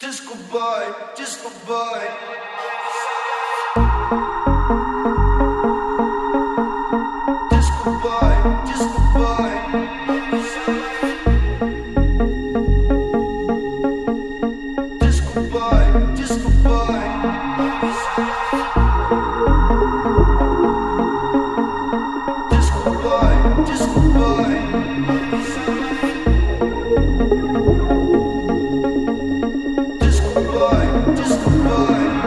Disco boy, disco boy. Disco boy, disco boy. Disco boy, disco boy. just goodbye.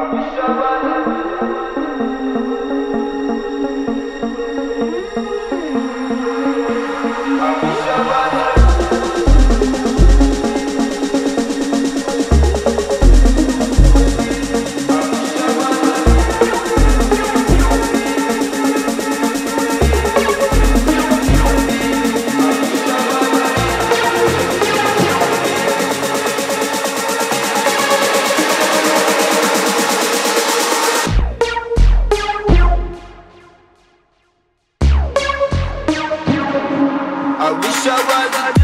Şabanım I wish I was